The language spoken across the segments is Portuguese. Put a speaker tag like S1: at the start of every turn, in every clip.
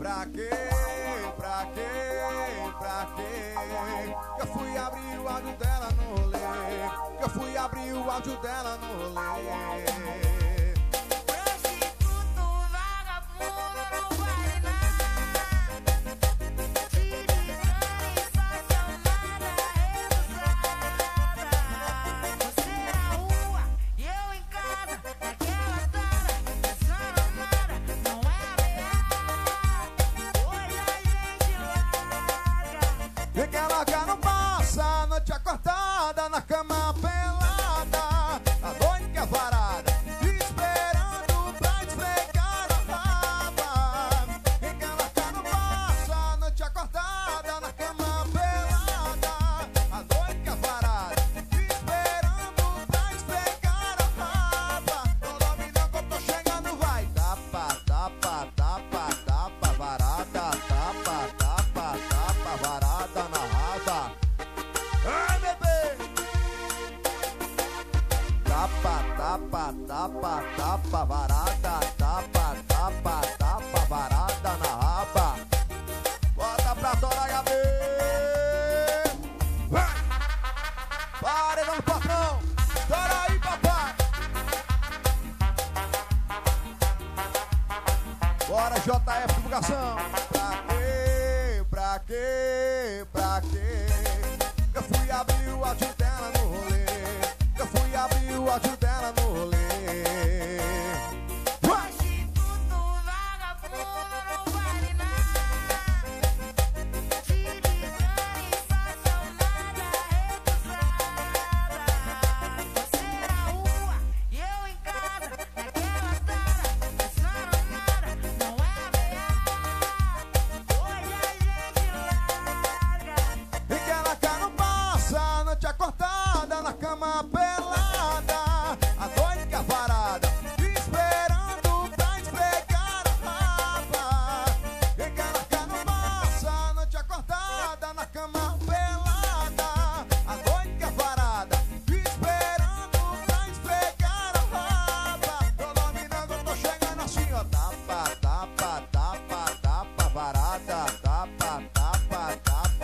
S1: Pra quê? Pra quê? Pra quê? Que eu fui abrir o áudio dela no rolê. Que eu fui abrir o áudio dela no rolê.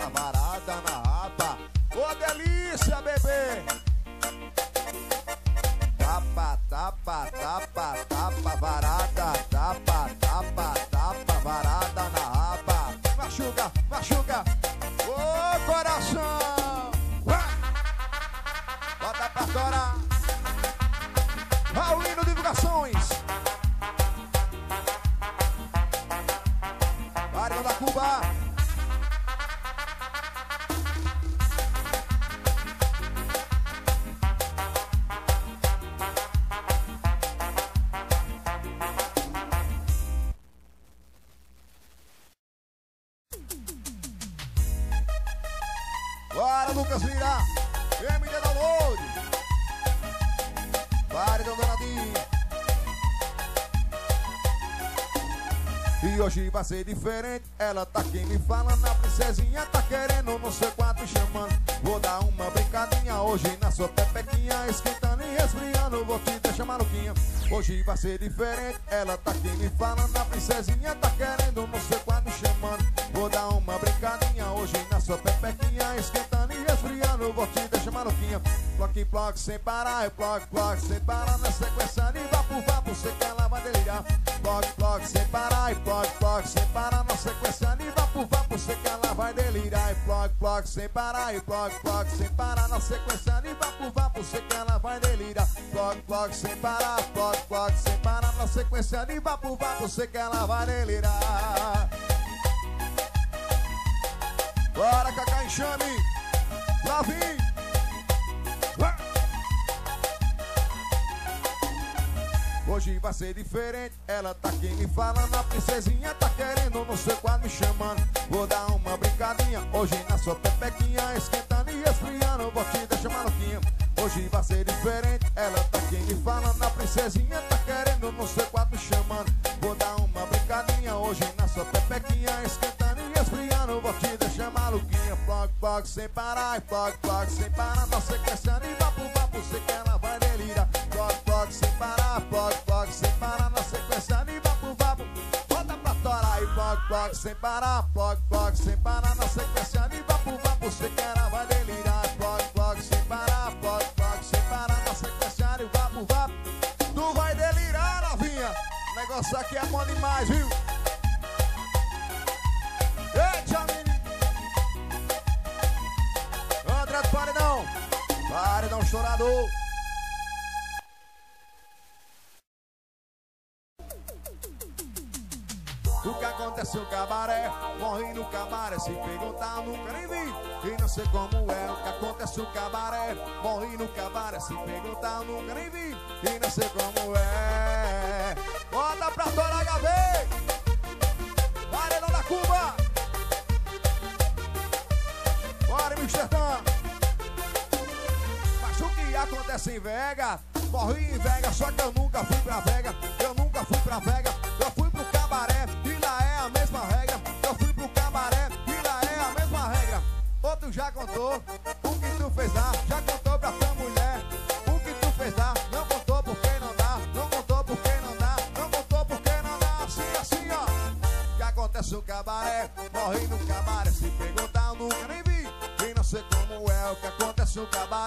S1: varada na rapa. Ô delícia, bebê! Tapa, tapa, tapa. Vai ser diferente. Ela tá aqui me falando, a princesinha tá querendo não sei quanto chamando. Vou dar uma brincadinha hoje na sua pepequinha, esquentando e resfriando, vou te deixar maluquinha. Hoje vai ser diferente. Ela tá aqui me falando, a princesinha tá querendo não sei quanto chamando. Vou dar uma brincadinha hoje na sua pepequinha, esquentando e resfriando, vou te deixar maluquinha. Bloque, bloque, sem parar, bloque, bloque, sem parar na sequência de vapo, vapo, sei que ela vai delirar. Bloque, bloque, sem parar, bloque, bloque, sem parar na sequência de vapo, vapo, sei que ela vai delirar. Bloque, bloque, sem parar, bloque, bloque, sem parar na sequência de vapo, vapo, sei que ela vai delirar. Bloque, bloque, sem parar, bloque, bloque, sem parar na sequência de vapo, vapo, sei que ela vai delirar. Bora, Cacá Enxame! Hoje vai ser diferente, ela tá aqui me falando A princesinha tá querendo, não sei qual me chamando. Vou dar uma brincadinha, hoje na sua pepequinha Esquentando e esfriando, vou te deixar maluquinha. Hoje vai ser diferente, ela tá aqui me falando A princesinha tá querendo, não sei qual me chamando. Vou dar uma brincadinha, hoje na sua pepequinha Esquentando esfriando, vou te deixar maluquinha. Plug, plug, sem parar, plug, plug, sem parar. Na sequência de vapo, vapo, sei que ela vai delirar Plug, plug, sem parar, plug, plug, sem parar. Na sequência de vapo, vapo. Volta pra torar e plug, plug, sem parar, plug, plug, sem parar. Na sequência de vapo, vapo, você que era, vai delirar, plug, plug, sem parar, plug, plug, sem parar. Na sequência de vapo, vapo, tu vai delirar, novinha, o negócio aqui é bom demais, viu? O que acontece no cabaré? Morre no cabaré, se perguntar nunca nem vi E não sei como é, o que acontece no cabaré? Morre no cabaré, se perguntar nunca nem vi E não sei como é Vega? Morri em Vega, só que eu nunca fui pra Vega Eu nunca fui pra Vega Eu fui pro cabaré a mesma regra. Eu fui pro cabaré e lá é a mesma regra. Outro já contou o que tu fez lá, já contou pra tua mulher. O que tu fez lá, não contou porque não dá, não contou porque não dá, não contou porque não dá. Assim, assim, ó. Que acontece no cabaré, morri no cabaré. Se perguntar, eu nunca nem vi. E não sei como é o que acontece no cabaré,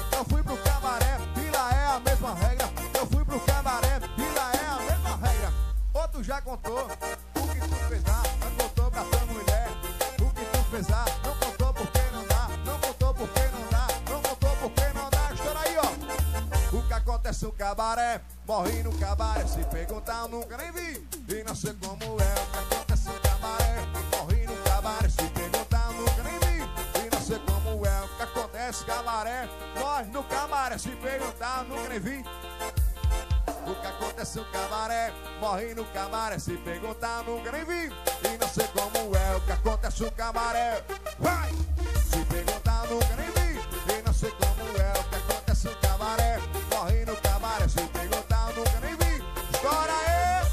S1: Já contou o que tu fez lá, não contou pra tua mulher. O que tu fez lá, não contou porque não dá. Não contou porque não dá. Não contou porque não dá. Estoura aí, ó. O que acontece no cabaré? Morri no cabaré, se perguntar eu nunca nem vi E não sei como é o que acontece no cabaré Morri no cabaré, se perguntar eu nunca nem vi E não sei como é o que acontece cabaré Morre no cabaré, se perguntar eu nunca nem vi que acontece no cabaré, morri no cabaré, se perguntar nunca nem vi E não sei como é o que acontece no cabaré Vai! Se perguntar nunca nem vi E não sei como é o que acontece no cabaré Morri no cabaré, se perguntar Estoura aí!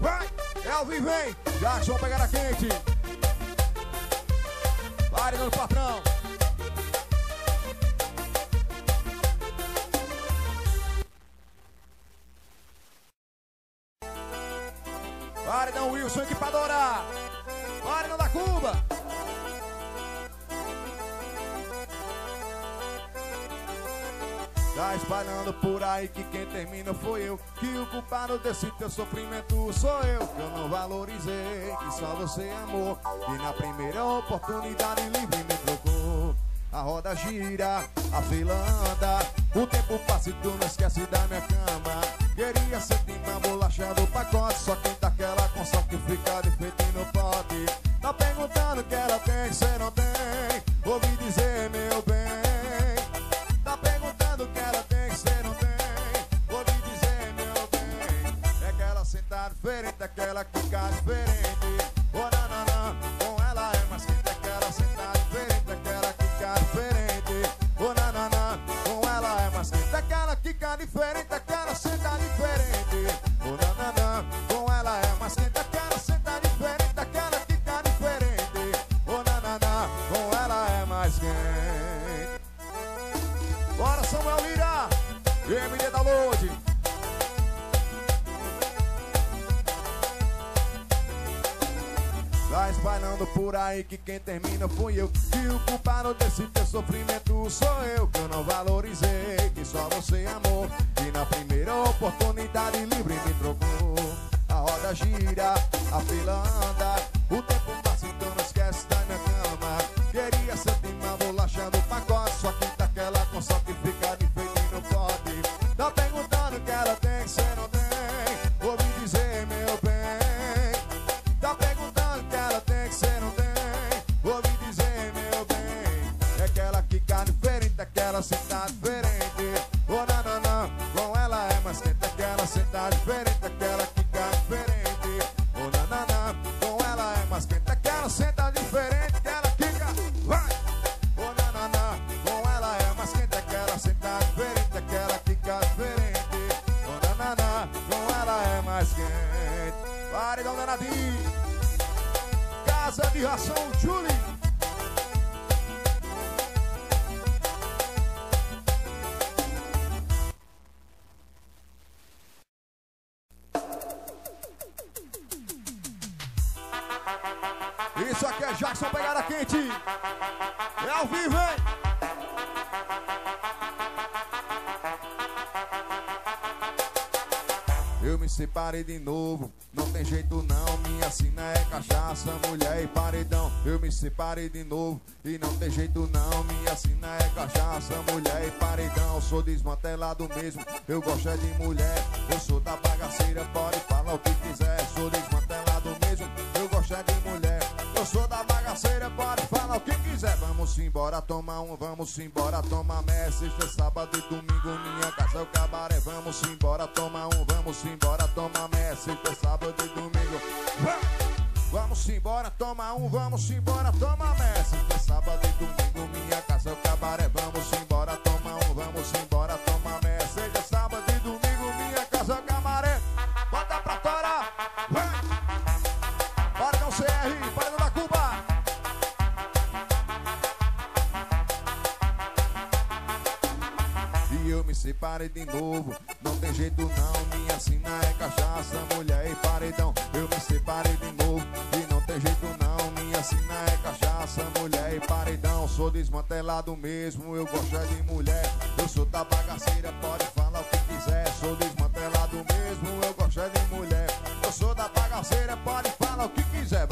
S1: Vai! Elvin vem! Jackson pegar a quente! Pare no patrão! Que quem termina foi eu Que o culpado desse teu sofrimento sou eu Que eu não valorizei, que só você amou E na primeira oportunidade livre me trocou. A roda gira, a fila anda O tempo passa e tu não esquece da minha cama. Queria ser uma bolacha do pacote Só quem tá aquela com que fica de termina fui eu. E o culpado desse teu sofrimento sou eu Que eu não valorizei, que só você amou. E na primeira oportunidade livre me trocou. A roda gira, a fila anda O tempo Danadinho. Casa de ração, Julie. Isso aqui é Jackson Pegada Quente. É ao vivo, hein? Eu me separei de novo, não tem jeito não, cachaça, mulher e paredão. Eu me separei de novo e não tem jeito não, minha sina é cachaça, mulher e paredão. Sou desmantelado mesmo, eu gosto é de mulher. Eu sou da bagaceira, pode falar o que quiser. Sou desmantelado mesmo, eu gosto é de mulher. Eu sou da bagaceira, pode falar o que quiser. Vamos embora tomar um, vamos embora tomar Messi. Sexta, sábado e domingo, minha casa é o cabaré. Vamos embora tomar um, vamos embora tomar Messi. Sexta, sábado e domingo. Vamos embora tomar um, vamos embora tomar Messi. Sexta, sábado e domingo, minha casa é o cabaré. Vamos embora tomar um, vamos embora tomar Messi. Sexta, sábado e domingo, minha casa é o cabaré. Bota pra torar. Para não CR, para não dar Cuba. E eu me separei de novo, não tem jeito não, minha sina é cachaça, mulher e paredão. Sou desmantelado mesmo, eu gosto é de mulher. Eu sou da bagaceira, pode falar o que quiser. Sou desmantelado mesmo, eu gosto é de mulher. Eu sou da bagaceira, pode falar o que quiser.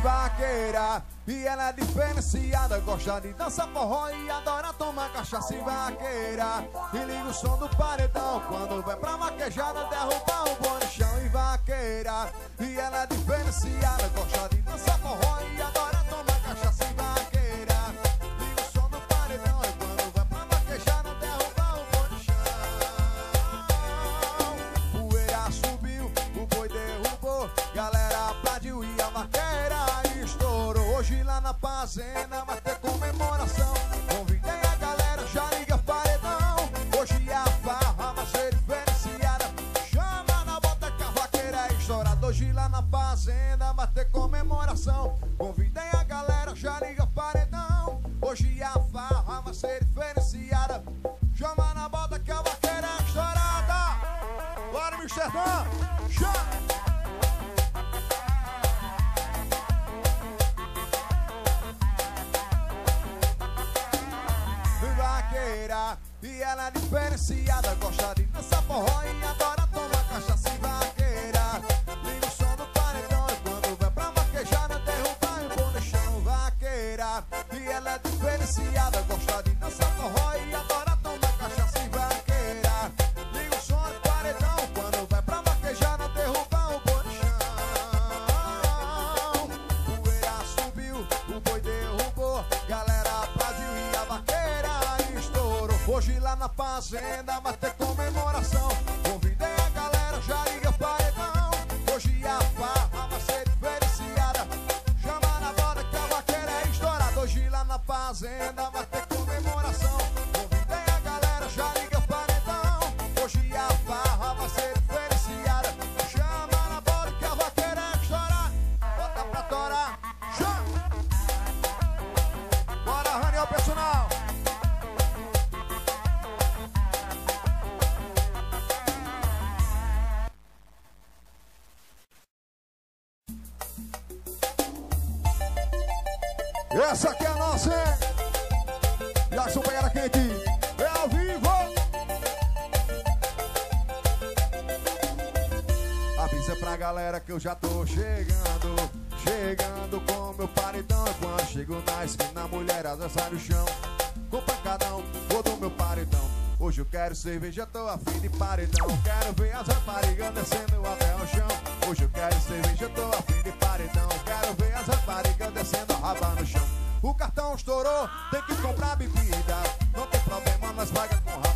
S1: Vaqueira, e ela é diferenciada Gosta de dançar forró e adora tomar cachaça e vaqueira. E liga o som do paredão Quando vai pra vaquejada derruba o bom E vaqueira, e ela é diferenciada Gosta de dançar forró e adora fazenda vai ter comemoração. Convidei a galera, já liga paredão. Hoje a farra vai ser diferenciada. Chama na bota que a vaqueira é estourada Hoje lá na fazenda vai ter comemoração. Convidei a galera, já liga paredão. Hoje a farra vai ser diferenciada. Chama na bota que a vaqueira é estourada. Bora, Amsterdã! Chama! Diferenciada Gosta de dançar forró e adora tomar cachaça e vaqueira. Liga o som do paredão E quando vai pra vaquejada Derruba o bom no chão Vaqueira. E ela é diferenciada Gosta de dançar forró e adora Hoje lá na fazenda vai ter comemoração pra galera que eu já tô chegando Chegando com meu paredão. Quando chego na esquina, a mulherada sai no chão. Com pancadão, vou do meu paredão. Hoje eu quero cerveja, tô afim de paredão. Quero ver as raparigas descendo até o chão. Hoje eu quero cerveja, tô afim de paredão. Quero ver as raparigas descendo a raba no chão. O cartão estourou, tem que comprar bebida. Não tem problema, nós paga com rapariga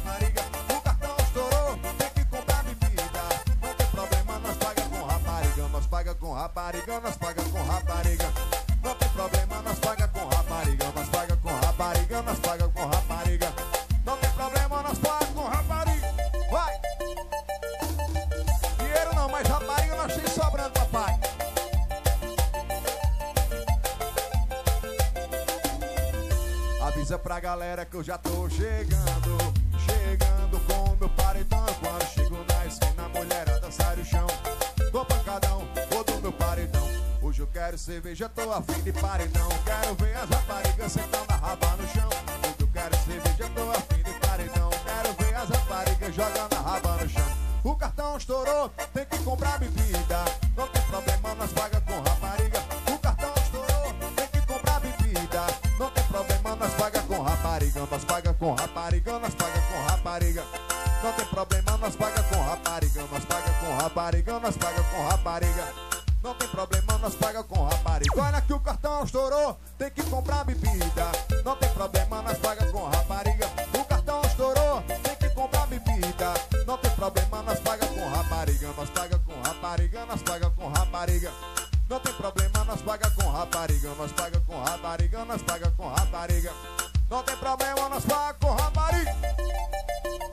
S1: rapariga, nós paga com rapariga. Não tem problema, nós paga com rapariga Nós paga com rapariga, nós paga com rapariga. Não tem problema, nós paga com rapariga. Vai! Dinheiro não, mas rapariga nós tem sobrando, papai. Avisa pra galera que eu já tô chegando Chegando com meu paredão. Quando chego na esquina, a mulherada sai chão quero cerveja, tô afim de paredão. Quero ver as raparigas sentando a raba no chão. Eu quero cerveja, tô afim de paredão. Quero ver as raparigas jogando a raba no chão. O cartão estourou, tem que comprar bebida. Não tem problema, nós paga com rapariga. O cartão estourou, tem que comprar bebida. Não tem problema, nós paga com rapariga. Nós paga com rapariga, nós paga com rapariga. Não tem problema, nós paga com rapariga. Nós paga com rapariga, nós paga com rapariga. Não tem problema, nós paga com rapariga. Olha que o cartão estourou, tem que comprar bebida. Não tem problema, nós paga com rapariga. O cartão estourou, tem que comprar bebida. Não tem problema, nós paga com rapariga. Nós paga com rapariga, nós paga com rapariga. Não tem problema, nós paga com rapariga. Nós paga com rapariga, nós paga com rapariga. Não tem problema, nós paga com rapariga.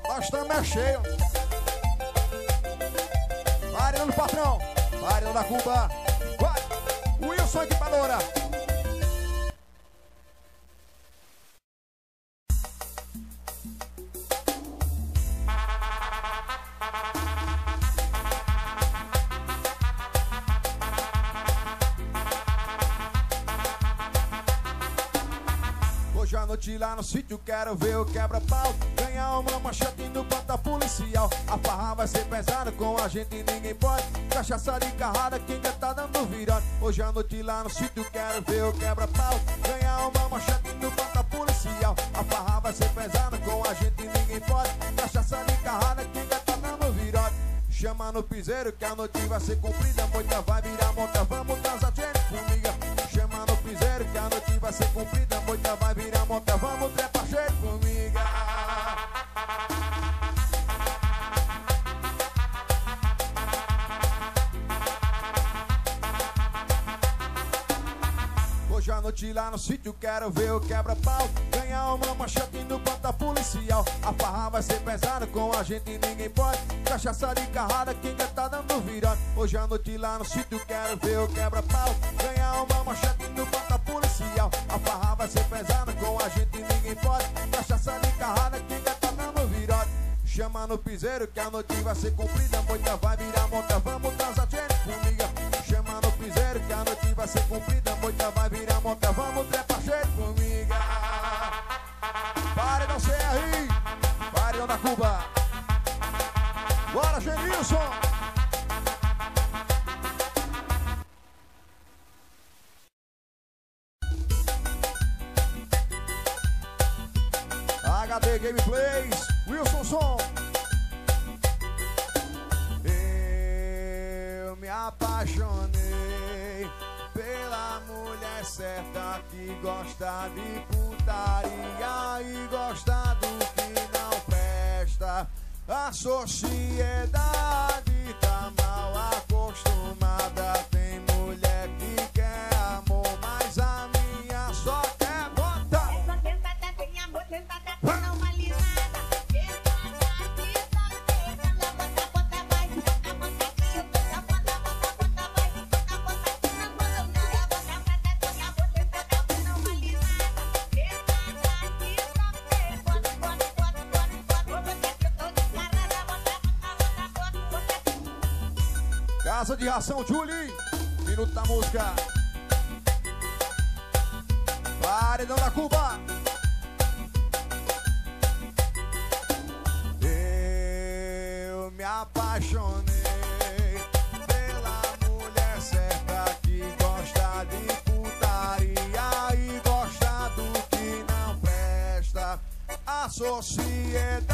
S1: Nós estamos é cheio. Patrão. Variando da Cuba. Wilson aqui pra Loura. Hoje à noite lá no sítio quero ver o quebra-pau. Ganhar uma manchete no planta policial. A farra vai ser pesada com a gente ninguém pode. Cachaça de carrada quem já tá dando Hoje à noite lá no sítio quero ver o quebra-pau. Ganhar uma manchete no planta policial. A farra vai ser pesada com a gente ninguém pode. Cachaça de carrada quem já tá dando virote. Chama no piseiro que a noite vai ser cumprida Moita vai virar monta, vamos dançar noite lá no sítio quero ver o quebra-pau. Ganhar uma manchete no planta policial. A farra vai ser pesada com a gente ninguém pode. Cachaça de carrada quem já tá dando virote Hoje à noite lá no sítio quero ver o quebra-pau. Ganhar uma manchete no planta policial. A farra vai ser pesada com a gente ninguém pode. Cachaça de carrada quem já tá dando virote Chama no piseiro que a noite vai ser cumprida Moita vai virar monta, vamos dançar gente. Comigo Piseiro que a noite vai ser cumprida Moita vai virar monta, vamos trepar cheio comigo. Pare não CR, pare da Cuba. Bora Genilson sociedade de ração, Julie. Minuto da música. Paredão da Cuba. Eu me apaixonei pela mulher
S2: certa que gosta de putaria e gosta do que não presta. A
S1: sociedade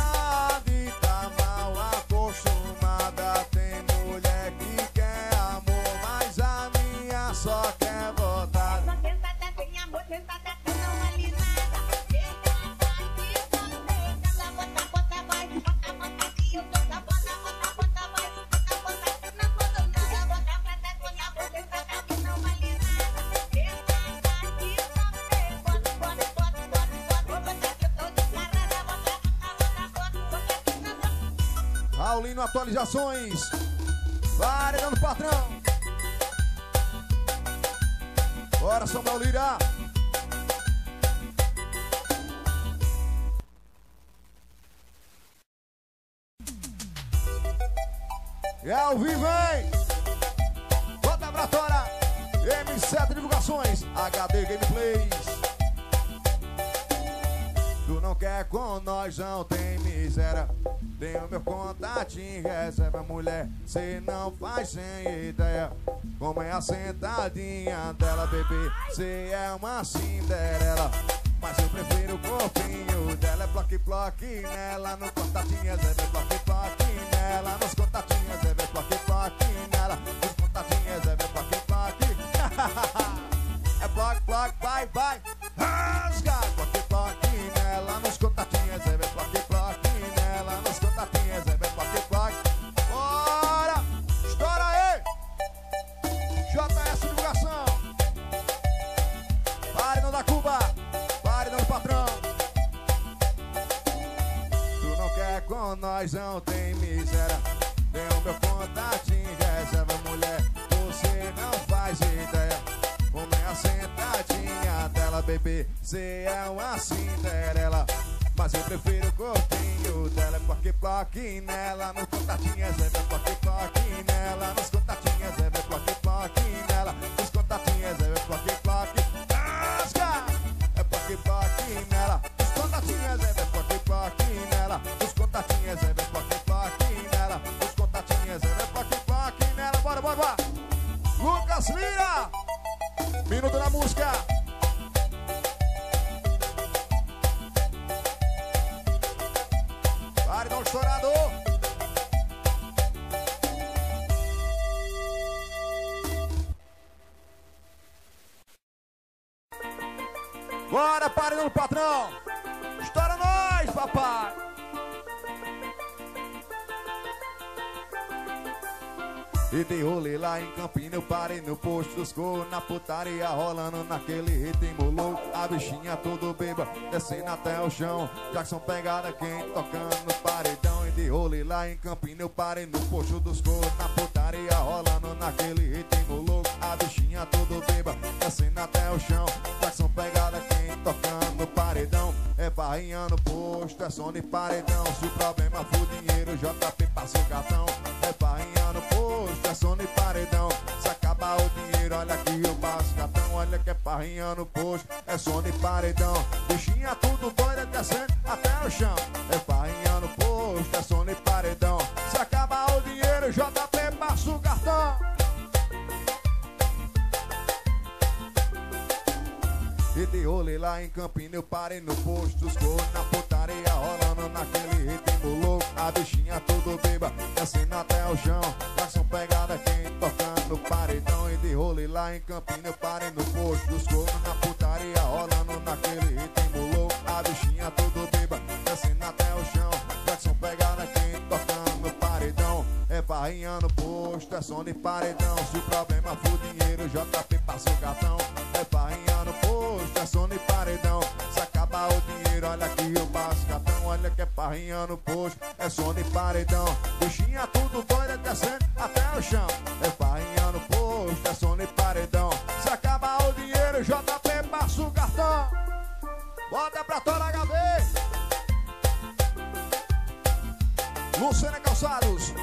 S1: Atualizações. Paredão do patrão. Bora, Samuel Lira. É ao vivo, hein? Bota pra tora. M7 Divulgações. HD Gameplays. Não quer com nós, não tem miséria. Tem o meu contatinho, reserva mulher. Cê não faz sem ideia. Como é a sentadinha dela, bebê. Cê é uma Cinderela. Mas eu prefiro o corpinho dela. É bloque, bloque nela. No contatinho, é bebê, bloque, bloque nela. Nos contatinhos, é bebê, bloque, bloque nela. Nos contatinhos, é bebê, bloque, bloque. É bloque, bloque, vai, vai. Nós, não tem miséria. Tem o meu contatinho, reserva mulher. Você não faz ideia. Como é a sentadinha dela, bebê. Cê é uma Cinderela. Mas eu prefiro o corpinho dela. É Bloque, nela. Nos contatinhos, é meu bloque, bloque nela. Nos contatinhos, é meu bloque, bloque nela. Nos contatinhos, é meu bloque, bloque. Rasga! É bloque, bloque nela. Nos contatinhos, é meu bloque, bloque nela. Nos Lira! Minuto na música! Pare, não estourado! Bora, pare no patrão! E de rolê lá em Campina, eu parei no posto dos cor Na putaria rolando naquele ritmo louco. A bichinha todo beba, descendo até o chão. Jackson pegada quem tocando no paredão. E de rolê lá em Campina, eu parei no posto dos cor Na putaria rolando naquele ritmo louco. A bichinha todo beba, descendo até o chão. Jackson pegada quem tocando no paredão. É barrinha no posto, é som de paredão. Se o problema for dinheiro, JP passa o cartão. É barrinha é som de paredão. Se acabar o dinheiro, olha aqui eu passo. Cartão Olha que é barrinha no posto, é som de paredão. Bichinha tudo doida, descendo até o chão. É barrinha no posto, é som de paredão. Se acabar o dinheiro, JP passa o cartão. E de rolê lá em Campina eu parei no posto. Cor Na putaria rolando naquele ritmo louco. A bichinha tudo beba, descendo até o chão. Jackson pegada quem tocando paredão E de rolê lá em Campina eu parei no posto dos cor Na putaria rolando naquele ritmo louco. A bichinha tudo beba, descendo até o chão. Jackson pegada quem tocando paredão. É barrinha no posto, é som de paredão. Se o problema for dinheiro, JP passa o cartão É barrinha no posto, é som de paredão barrinha no posto, é som de paredão. Bichinha tudo doida, descendo até o chão. É barrinha no posto, é som de paredão. Se acabar o dinheiro, JP passa o cartão. Bota pra toda HB Luciana Calçados,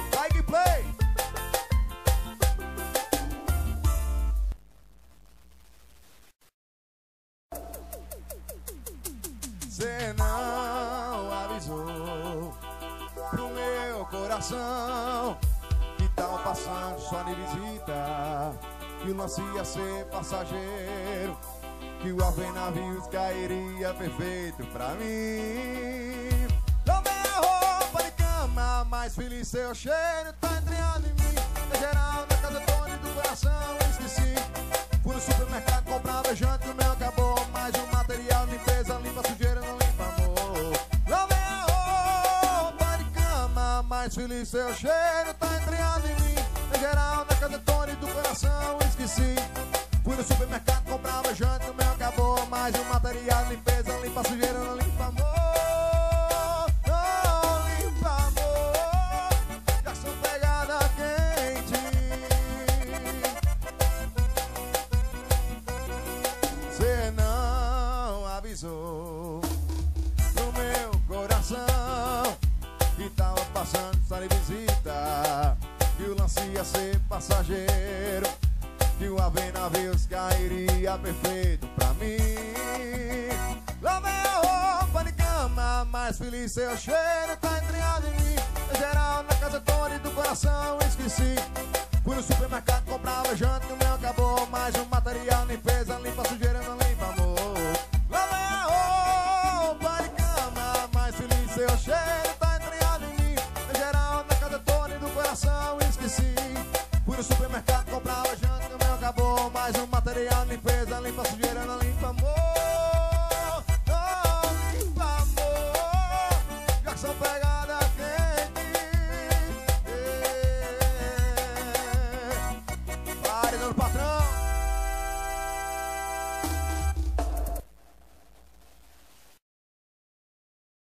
S1: que o lance ia ser passageiro, que o Ave Navios cairia perfeito pra mim. mais feliz seu cheiro tá entranhando em mim. Em geral, na casa Tony do coração, esqueci. Fui no supermercado comprar beijante, o meu acabou. Mais um material, limpeza, limpa sujeira, não limpa amor. Lavei a roupa de cama, mais feliz seu cheiro tá entranhando em mim. Geral, na casa Tony do coração, esqueci. Fui no supermercado comprar beijante, o meu acabou. Mais um material, limpeza, navios cairia perfeito pra mim. Lava a roupa de cama, mais feliz seu cheiro tá entranhado em mim. Em geral, na casa toda e do coração esqueci. Fui no supermercado, comprava janta, o meu acabou. Mas o material nem limpa sujeira.